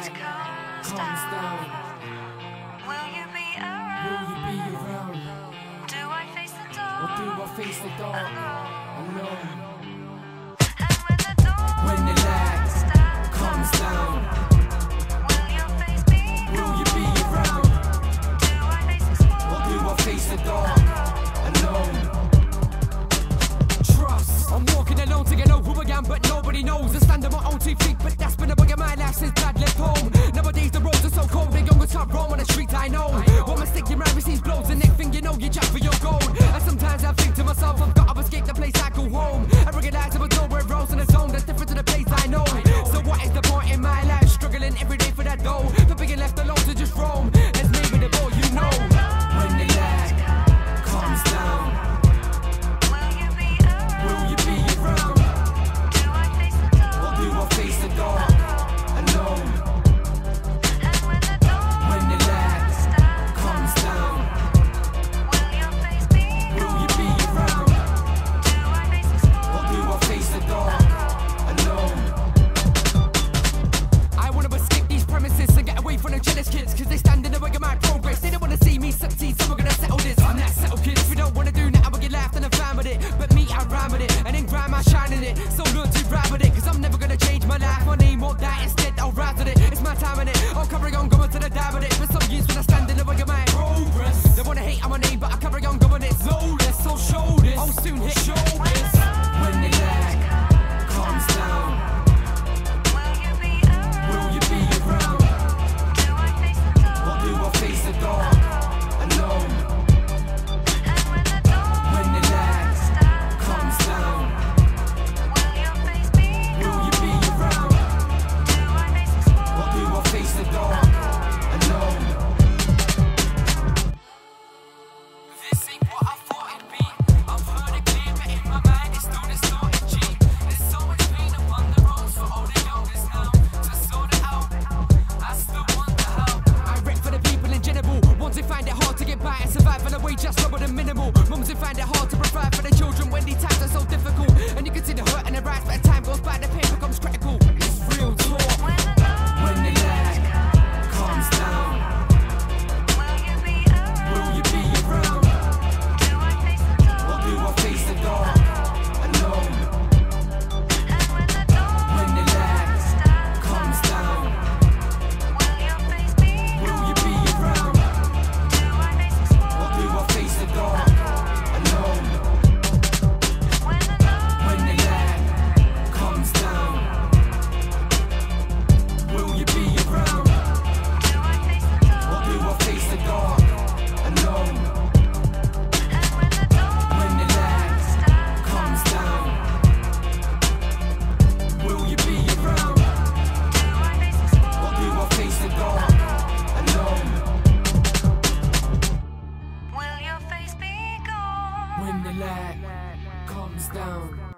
Will you be will you be around? Do I face the Or do? I face the dark alone? And when the door When the light comes down, will your face be will you be around? Do I face the Or do? I face the dark but knows. I stand on my own two feet, but that's been a bug of my life since dad left home. Nowadays the roads are so cold, the younger top roam on the streets I know. One mistake, Cause they stand in the way of my progress. They don't wanna see me succeed, so we're gonna settle this. I'm that settled kid, if you don't wanna do that, I will get laughed and I'm fine with it. But me, I rhyme with it, and then grind my shine in it. So learn to ride with it, cause I'm never gonna change my life My name won't die, instead I'll rise with it. It's my time in it, I'll carry on going to the die with it. For some years when I stand in the way of my progress. They wanna hate on my name, but I carry on going it. Soulless, so show this, I'll soon hit show just lower than minimal. Mums who find it hard to provide for their children when these times are the comes down.